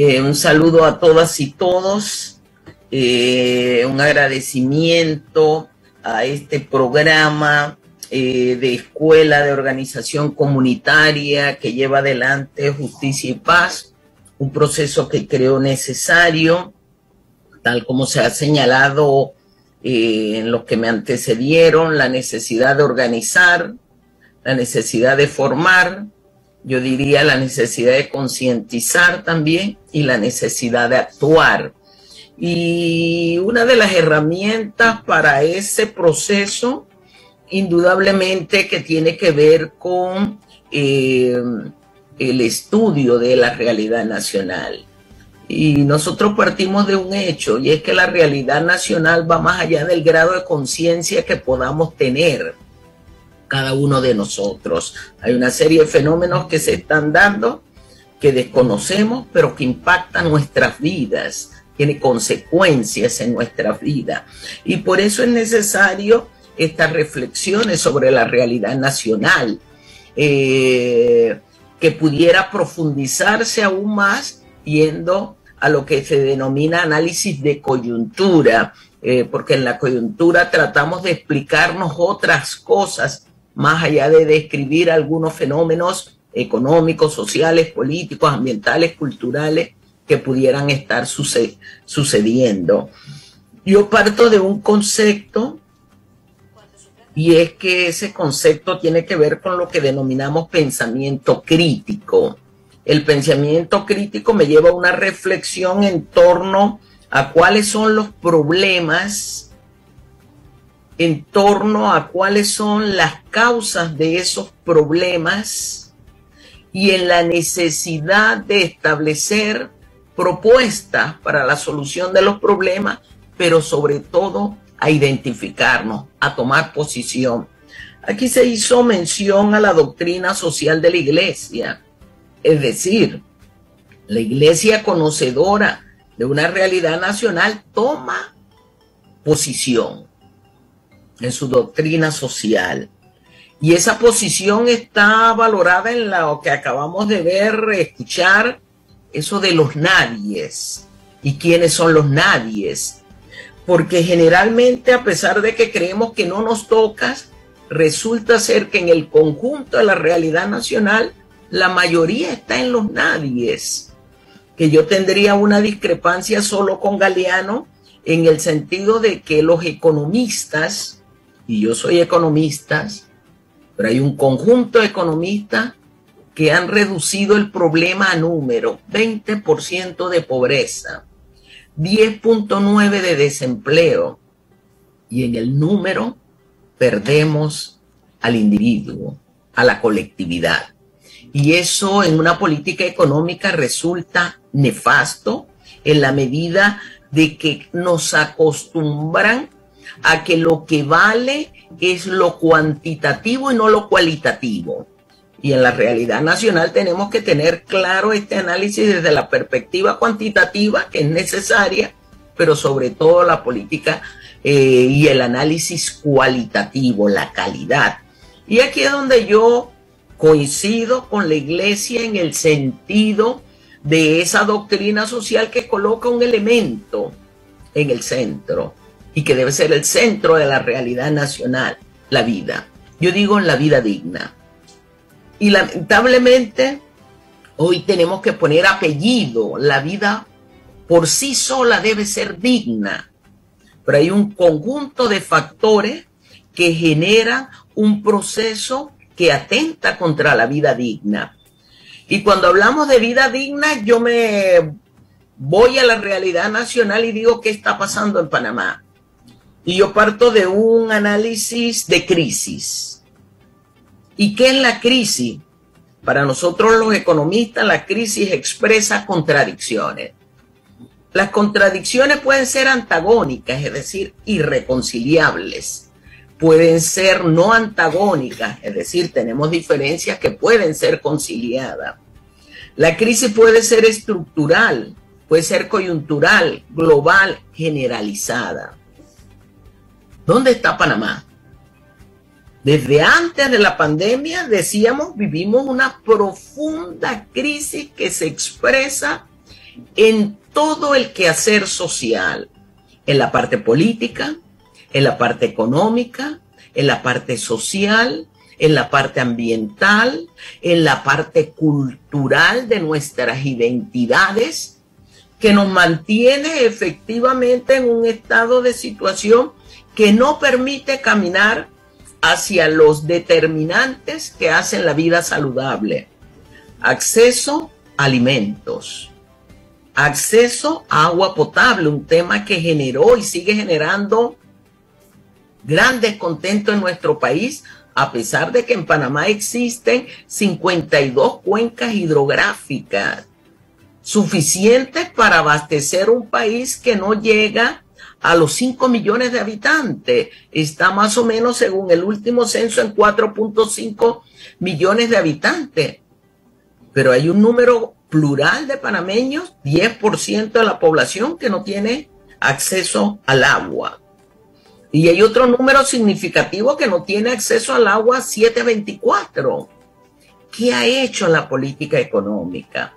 Eh, un saludo a todas y todos. Eh, un agradecimiento a este programa eh, de escuela de organización comunitaria que lleva adelante Justicia y Paz, un proceso que creo necesario, tal como se ha señalado en los que me antecedieron, la necesidad de organizar, la necesidad de formar, yo diría la necesidad de concientizar también y la necesidad de actuar. Y una de las herramientas para ese proceso, indudablemente que tiene que ver con eh, el estudio de la realidad nacional. Y nosotros partimos de un hecho, y es que la realidad nacional va más allá del grado de conciencia que podamos tener cada uno de nosotros. Hay una serie de fenómenos que se están dando que desconocemos, pero que impactan nuestras vidas, tiene consecuencias en nuestra vida. Y por eso es necesario estas reflexiones sobre la realidad nacional, eh, que pudiera profundizarse aún más yendo a lo que se denomina análisis de coyuntura, eh, porque en la coyuntura tratamos de explicarnos otras cosas más allá de describir algunos fenómenos económicos, sociales, políticos, ambientales, culturales que pudieran estar sucediendo. Yo parto de un concepto y es que ese concepto tiene que ver con lo que denominamos pensamiento crítico. El pensamiento crítico me lleva a una reflexión en torno a cuáles son los problemas en torno a cuáles son las causas de esos problemas y en la necesidad de establecer propuestas para la solución de los problemas, pero sobre todo a identificarnos, a tomar posición. Aquí se hizo mención a la doctrina social de la iglesia, es decir, la iglesia conocedora de una realidad nacional toma posición en su doctrina social. Y esa posición está valorada en lo que acabamos de ver, escuchar, eso de los nadies. ¿Y quiénes son los nadies? Porque generalmente, a pesar de que creemos que no nos tocas, resulta ser que en el conjunto de la realidad nacional, la mayoría está en los nadies. Que yo tendría una discrepancia solo con Galeano en el sentido de que los economistas, y yo soy economista, pero hay un conjunto de economistas que han reducido el problema a número, 20% de pobreza, 10.9 de desempleo, y en el número perdemos al individuo, a la colectividad. Y eso en una política económica resulta nefasto en la medida de que nos acostumbran a que lo que vale es lo cuantitativo y no lo cualitativo. Y en la realidad nacional tenemos que tener claro este análisis desde la perspectiva cuantitativa, que es necesaria, pero sobre todo la política eh, y el análisis cualitativo, la calidad. Y aquí es donde yo coincido con la iglesia en el sentido de esa doctrina social que coloca un elemento en el centro y que debe ser el centro de la realidad nacional, la vida. Yo digo la vida digna. Y lamentablemente hoy tenemos que poner apellido. La vida por sí sola debe ser digna. Pero hay un conjunto de factores que generan un proceso que atenta contra la vida digna. Y cuando hablamos de vida digna, yo me voy a la realidad nacional y digo qué está pasando en Panamá. Y yo parto de un análisis de crisis. ¿Y qué es la crisis? Para nosotros los economistas, la crisis expresa contradicciones. Las contradicciones pueden ser antagónicas, es decir, irreconciliables. Pueden ser no antagónicas, es decir, tenemos diferencias que pueden ser conciliadas. La crisis puede ser estructural, puede ser coyuntural, global, generalizada. ¿Dónde está Panamá? Desde antes de la pandemia, decíamos, vivimos una profunda crisis que se expresa en todo el quehacer social, en la parte política, en la parte económica, en la parte social, en la parte ambiental, en la parte cultural de nuestras identidades, que nos mantiene efectivamente en un estado de situación que no permite caminar hacia los determinantes que hacen la vida saludable. Acceso a alimentos, acceso a agua potable, un tema que generó y sigue generando gran descontento en nuestro país, a pesar de que en Panamá existen 52 cuencas hidrográficas suficientes para abastecer un país que no llega a los 5 millones de habitantes. Está más o menos, según el último censo, en 4.5 millones de habitantes. Pero hay un número plural de panameños, 10% de la población que no tiene acceso al agua. Y hay otro número significativo que no tiene acceso al agua 724. ¿Qué ha hecho la política económica?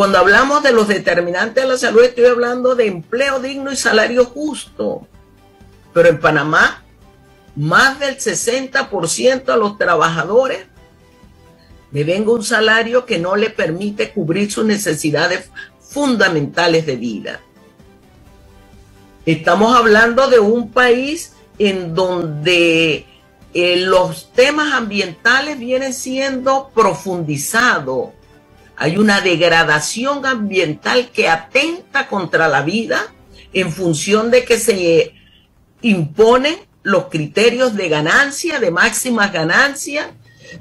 Cuando hablamos de los determinantes de la salud, estoy hablando de empleo digno y salario justo. Pero en Panamá, más del 60% de los trabajadores deben un salario que no le permite cubrir sus necesidades fundamentales de vida. Estamos hablando de un país en donde eh, los temas ambientales vienen siendo profundizados. Hay una degradación ambiental que atenta contra la vida en función de que se imponen los criterios de ganancia, de máximas ganancias,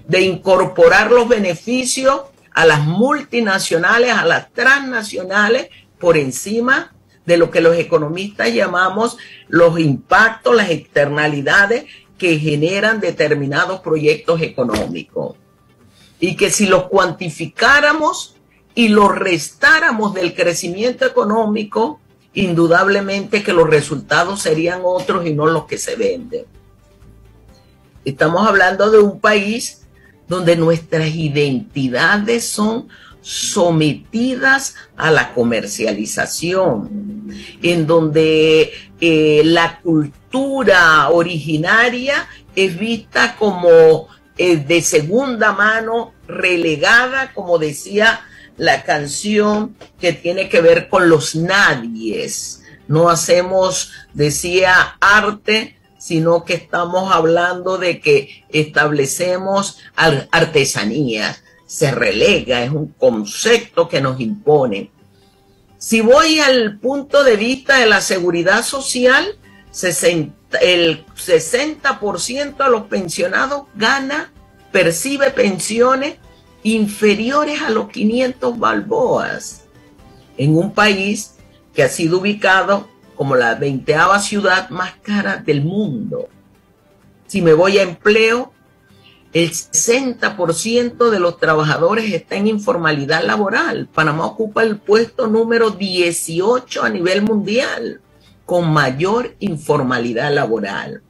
de incorporar los beneficios a las multinacionales, a las transnacionales, por encima de lo que los economistas llamamos los impactos, las externalidades que generan determinados proyectos económicos. Y que si los cuantificáramos y los restáramos del crecimiento económico, indudablemente que los resultados serían otros y no los que se venden. Estamos hablando de un país donde nuestras identidades son sometidas a la comercialización, en donde eh, la cultura originaria es vista como eh, de segunda mano, relegada, como decía la canción, que tiene que ver con los nadies. No hacemos, decía, arte, sino que estamos hablando de que establecemos artesanías se relega, es un concepto que nos impone. Si voy al punto de vista de la seguridad social, el 60% de los pensionados gana, percibe pensiones inferiores a los 500 balboas en un país que ha sido ubicado como la veinteava ciudad más cara del mundo. Si me voy a empleo, el 60% de los trabajadores está en informalidad laboral. Panamá ocupa el puesto número 18 a nivel mundial con mayor informalidad laboral.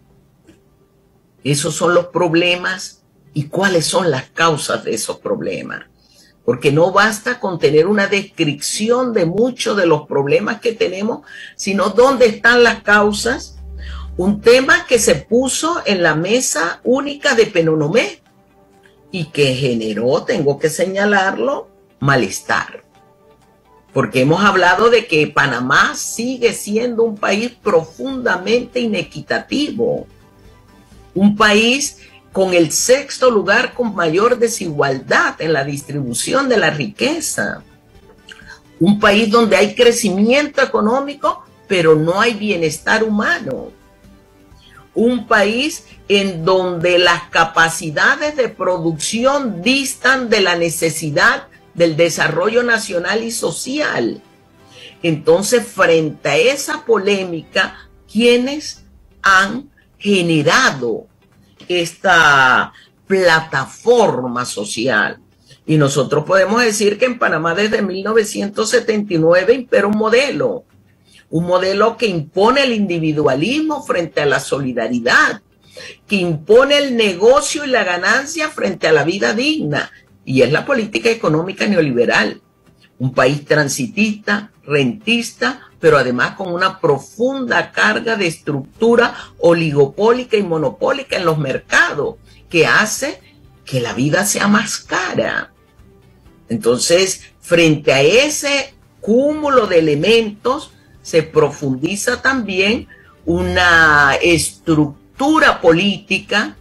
Esos son los problemas y cuáles son las causas de esos problemas. Porque no basta con tener una descripción de muchos de los problemas que tenemos, sino dónde están las causas un tema que se puso en la mesa única de Penonomé y que generó, tengo que señalarlo, malestar. Porque hemos hablado de que Panamá sigue siendo un país profundamente inequitativo, un país con el sexto lugar con mayor desigualdad en la distribución de la riqueza, un país donde hay crecimiento económico, pero no hay bienestar humano. Un país en donde las capacidades de producción distan de la necesidad del desarrollo nacional y social. Entonces, frente a esa polémica, ¿quiénes han generado esta plataforma social? Y nosotros podemos decir que en Panamá desde 1979 impera un modelo un modelo que impone el individualismo frente a la solidaridad, que impone el negocio y la ganancia frente a la vida digna, y es la política económica neoliberal. un país transitista, rentista, pero además con una profunda carga de estructura oligopólica y monopólica en los mercados, que hace que la vida sea más cara. Entonces, frente a ese cúmulo de elementos, se profundiza también una estructura política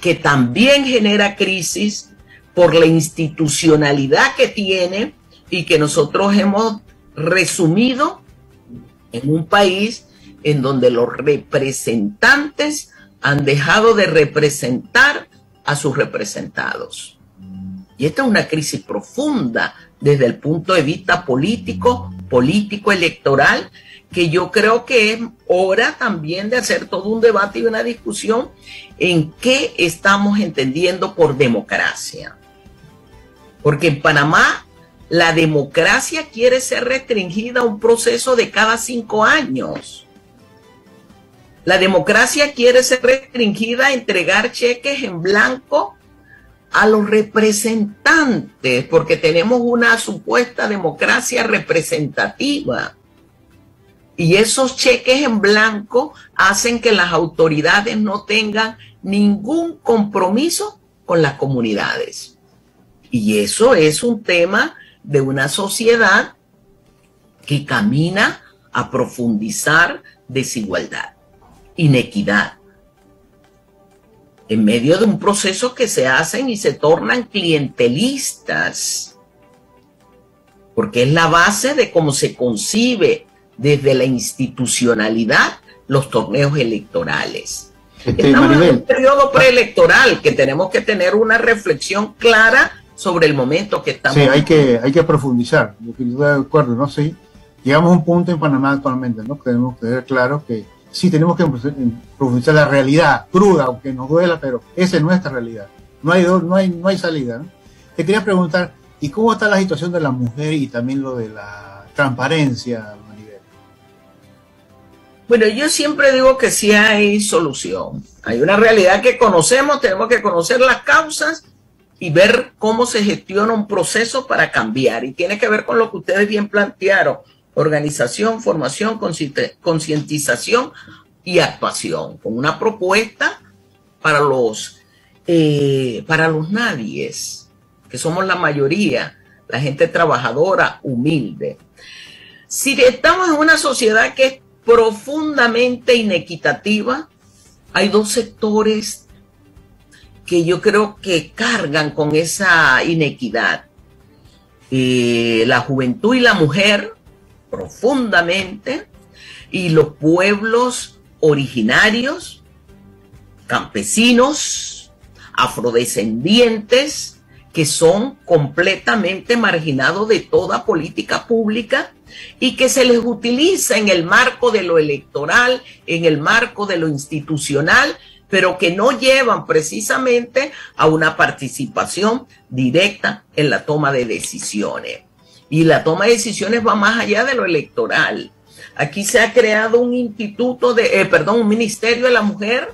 que también genera crisis por la institucionalidad que tiene y que nosotros hemos resumido en un país en donde los representantes han dejado de representar a sus representados. Y esta es una crisis profunda desde el punto de vista político, político, electoral, que yo creo que es hora también de hacer todo un debate y una discusión en qué estamos entendiendo por democracia. Porque en Panamá la democracia quiere ser restringida a un proceso de cada cinco años. La democracia quiere ser restringida a entregar cheques en blanco a los representantes, porque tenemos una supuesta democracia representativa. Y esos cheques en blanco hacen que las autoridades no tengan ningún compromiso con las comunidades. Y eso es un tema de una sociedad que camina a profundizar desigualdad, inequidad, en medio de un proceso que se hacen y se tornan clientelistas, porque es la base de cómo se concibe desde la institucionalidad los torneos electorales. Este, Estamos en un periodo preelectoral que tenemos que tener una reflexión clara sobre el momento que estamos. Sí, hay que, hay que profundizar, yo estoy de acuerdo, ¿no? Sí, llegamos a un punto en Panamá actualmente, ¿no? Tenemos que tener claro que sí tenemos que profundizar la realidad cruda, aunque nos duela, pero esa es nuestra realidad. No hay, no hay, no hay salida, ¿no? Te quería preguntar, ¿y cómo está la situación de la mujer y también lo de la transparencia, bueno, yo siempre digo que sí hay solución. Hay una realidad que conocemos, tenemos que conocer las causas y ver cómo se gestiona un proceso para cambiar. Y tiene que ver con lo que ustedes bien plantearon, organización, formación, concientización y actuación, con una propuesta para los, eh, para los nadies, que somos la mayoría, la gente trabajadora, humilde. Si estamos en una sociedad que es profundamente inequitativa, hay dos sectores que yo creo que cargan con esa inequidad. Eh, la juventud y la mujer, profundamente, y los pueblos originarios, campesinos, afrodescendientes, que son completamente marginados de toda política pública y que se les utiliza en el marco de lo electoral, en el marco de lo institucional, pero que no llevan precisamente a una participación directa en la toma de decisiones. Y la toma de decisiones va más allá de lo electoral. Aquí se ha creado un instituto de, eh, perdón, un ministerio de la mujer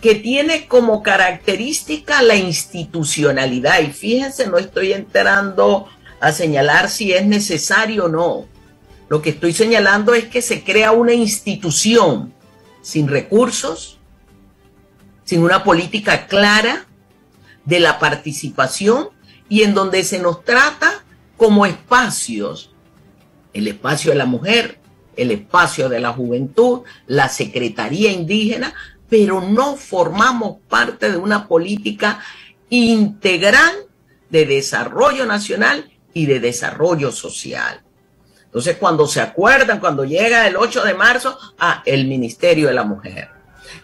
que tiene como característica la institucionalidad. Y fíjense, no estoy enterando a señalar si es necesario o no. Lo que estoy señalando es que se crea una institución sin recursos, sin una política clara de la participación y en donde se nos trata como espacios, el espacio de la mujer, el espacio de la juventud, la Secretaría Indígena, pero no formamos parte de una política integral de desarrollo nacional y de desarrollo social. Entonces, cuando se acuerdan, cuando llega el 8 de marzo, ah, el Ministerio de la Mujer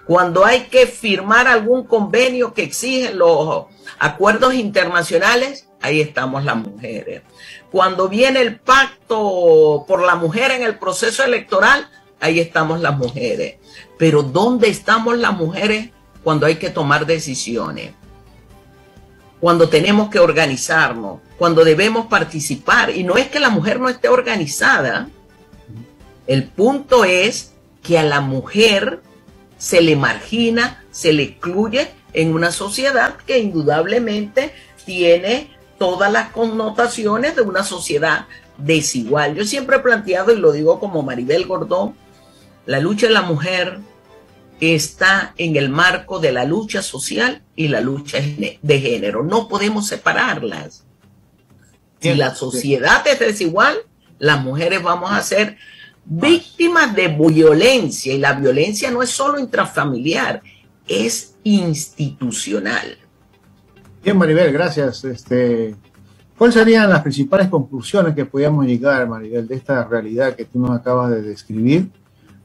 cuando hay que firmar algún convenio que exigen los acuerdos internacionales, ahí estamos las mujeres. Cuando viene el pacto por la mujer en el proceso electoral, ahí estamos las mujeres. Pero ¿dónde estamos las mujeres cuando hay que tomar decisiones? Cuando tenemos que organizarnos, cuando debemos participar. Y no es que la mujer no esté organizada. El punto es que a la mujer se le margina, se le excluye en una sociedad que indudablemente tiene todas las connotaciones de una sociedad desigual. Yo siempre he planteado, y lo digo como Maribel Gordón, la lucha de la mujer está en el marco de la lucha social y la lucha de género. No podemos separarlas. Si la sociedad es desigual, las mujeres vamos a ser víctimas de violencia y la violencia no es solo intrafamiliar, es institucional. Bien, Maribel, gracias. Este, ¿Cuáles serían las principales conclusiones que podríamos llegar, Maribel, de esta realidad que tú nos acabas de describir?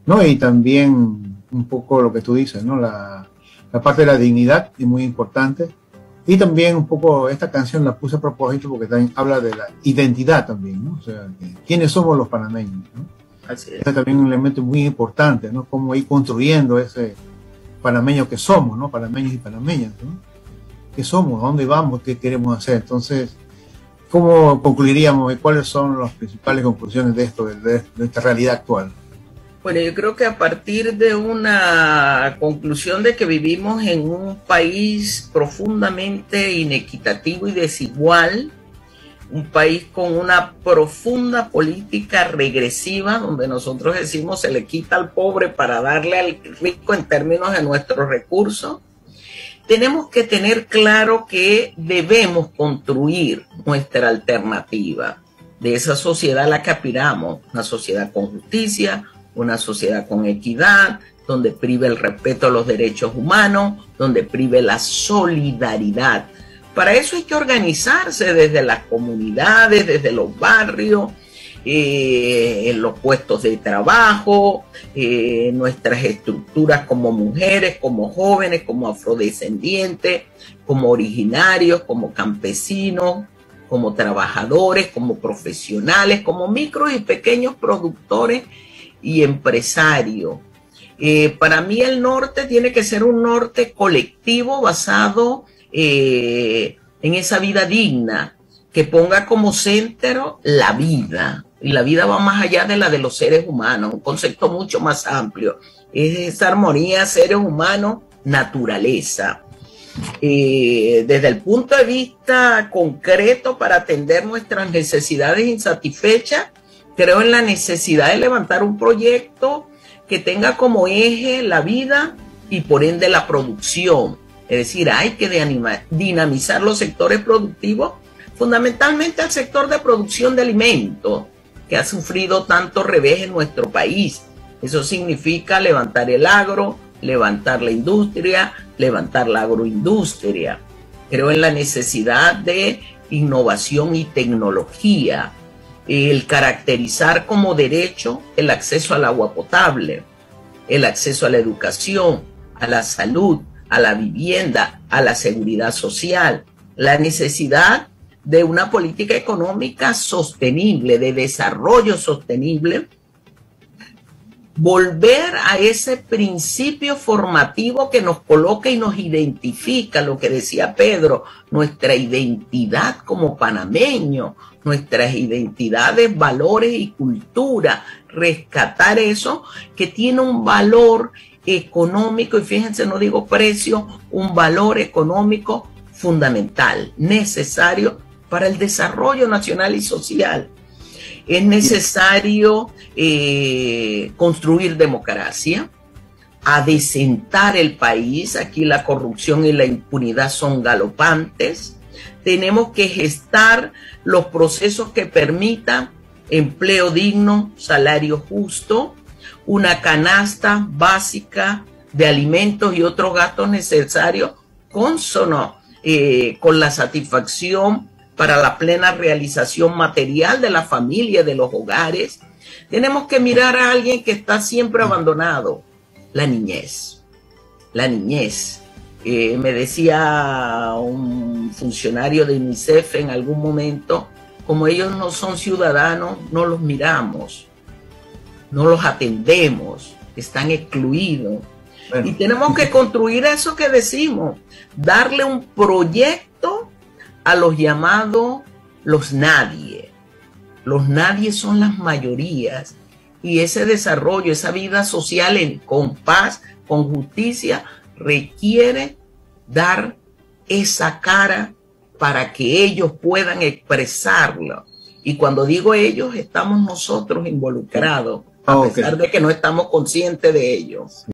¿no? Y también un poco lo que tú dices, ¿no? La, la parte de la dignidad es muy importante. Y también un poco esta canción la puse a propósito porque también habla de la identidad también, ¿no? O sea, quiénes somos los panameños, ¿no? Así es. Este es también un elemento muy importante, ¿no? Cómo ir construyendo ese panameño que somos, ¿no? Panameños y panameñas, ¿no? ¿Qué somos? ¿A dónde vamos? ¿Qué queremos hacer? Entonces, ¿cómo concluiríamos y cuáles son las principales conclusiones de esto, de esta realidad actual? Bueno, yo creo que a partir de una conclusión de que vivimos en un país profundamente inequitativo y desigual, un país con una profunda política regresiva, donde nosotros decimos se le quita al pobre para darle al rico en términos de nuestros recursos, tenemos que tener claro que debemos construir nuestra alternativa de esa sociedad a la que aspiramos, una sociedad con justicia, una sociedad con equidad, donde prive el respeto a los derechos humanos, donde prive la solidaridad. Para eso hay que organizarse desde las comunidades, desde los barrios, eh, en los puestos de trabajo, eh, nuestras estructuras como mujeres, como jóvenes, como afrodescendientes, como originarios, como campesinos, como trabajadores, como profesionales, como micros y pequeños productores y empresario. Eh, para mí el norte tiene que ser un norte colectivo basado eh, en esa vida digna, que ponga como centro la vida. Y la vida va más allá de la de los seres humanos, un concepto mucho más amplio. Es esa armonía seres humanos, naturaleza. Eh, desde el punto de vista concreto para atender nuestras necesidades insatisfechas, Creo en la necesidad de levantar un proyecto que tenga como eje la vida y por ende la producción. Es decir, hay que dinamizar los sectores productivos, fundamentalmente el sector de producción de alimentos, que ha sufrido tanto revés en nuestro país. Eso significa levantar el agro, levantar la industria, levantar la agroindustria. Creo en la necesidad de innovación y tecnología el caracterizar como derecho el acceso al agua potable, el acceso a la educación, a la salud, a la vivienda, a la seguridad social, la necesidad de una política económica sostenible, de desarrollo sostenible, volver a ese principio formativo que nos coloca y nos identifica, lo que decía Pedro, nuestra identidad como panameño, nuestras identidades, valores y cultura, rescatar eso que tiene un valor económico, y fíjense, no digo precio, un valor económico fundamental, necesario para el desarrollo nacional y social. Es necesario eh, construir democracia, adecentar el país. Aquí la corrupción y la impunidad son galopantes tenemos que gestar los procesos que permitan empleo digno, salario justo, una canasta básica de alimentos y otros gastos necesarios consono eh, con la satisfacción para la plena realización material de la familia, de los hogares. Tenemos que mirar a alguien que está siempre abandonado, la niñez. La niñez eh, me decía un funcionario de UNICEF en algún momento, como ellos no son ciudadanos, no los miramos, no los atendemos, están excluidos. Y tenemos que construir eso que decimos, darle un proyecto a los llamados los nadie. Los nadie son las mayorías y ese desarrollo, esa vida social en, con paz, con justicia, requiere dar esa cara para que ellos puedan expresarlo. Y cuando digo ellos, estamos nosotros involucrados, a Ah, ok. pesar de que no estamos conscientes de ello.